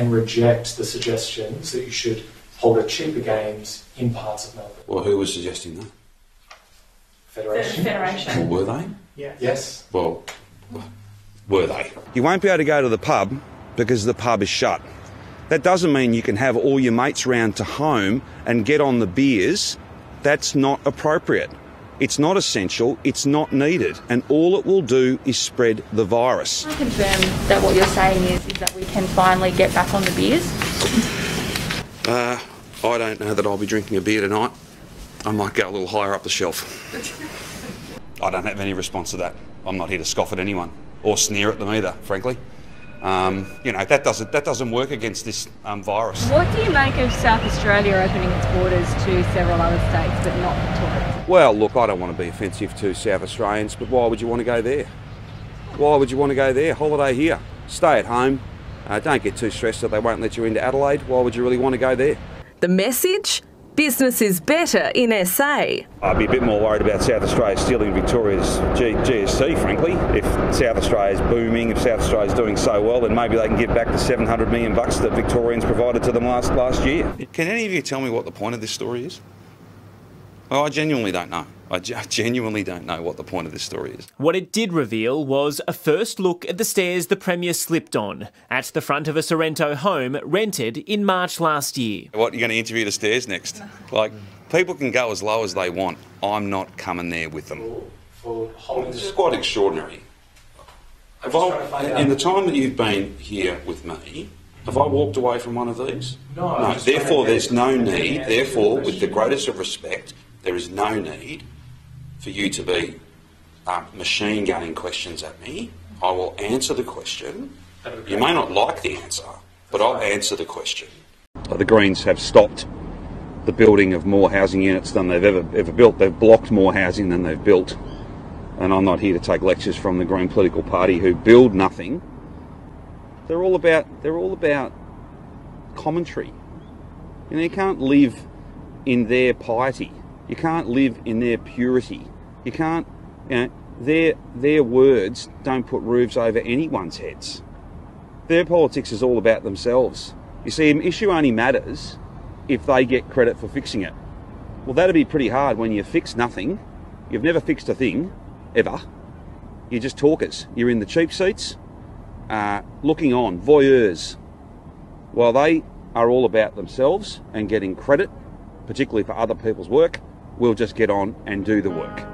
and reject the suggestions that you should hold a cheaper games in parts of Melbourne. Well, who was suggesting that? Federation. Federation. Were they? Yes. Well, were they? You won't be able to go to the pub because the pub is shut. That doesn't mean you can have all your mates round to home and get on the beers. That's not appropriate. It's not essential, it's not needed, and all it will do is spread the virus. I confirm um, that what you're saying is, is that we can finally get back on the beers. Uh, I don't know that I'll be drinking a beer tonight. I might go a little higher up the shelf. I don't have any response to that. I'm not here to scoff at anyone or sneer at them either, frankly. Um, you know, that doesn't, that doesn't work against this um, virus. What do you make of South Australia opening its borders to several other states but not Victoria? Well, look, I don't want to be offensive to South Australians, but why would you want to go there? Why would you want to go there? Holiday here. Stay at home. Uh, don't get too stressed that they won't let you into Adelaide. Why would you really want to go there? The message? Business is better in SA. I'd be a bit more worried about South Australia stealing Victoria's G- GST, frankly. If South Australia's booming, if South Australia's doing so well, then maybe they can give back the 700 million bucks that Victorians provided to them last, last year. Can any of you tell me what the point of this story is? Well, I genuinely don't know. I genuinely don't know what the point of this story is. What it did reveal was a first look at the stairs the Premier slipped on at the front of a Sorrento home rented in March last year. What, you're going to interview the stairs next? Like, people can go as low as they want. I'm not coming there with them. For holding This is quite extraordinary. Have just trying to find I, in the time that you've been here with me, have I walked away from one of these? No, No. Therefore, there's no need. Therefore, with the greatest of respect, there is no need for you to be um, machine gunning questions at me. I will answer the question. You may not like the answer, but I'll answer the question. The Greens have stopped the building of more housing units than they've ever ever built. They've blocked more housing than they've built. And I'm not here to take lectures from the Green political party who build nothing. They're all about they're all about commentary. Know, you can't live in their piety. You can't live in their purity. You can't you know their their words don't put roofs over anyone's heads. Their politics is all about themselves. You see, an issue only matters if they get credit for fixing it. Well, that'd be pretty hard when you fix nothing. You've never fixed a thing, ever. You're just talkers. You're in the cheap seats, uh, looking on, voyeurs. While they are all about themselves and getting credit, particularly for other people's work, we'll just get on and do the work.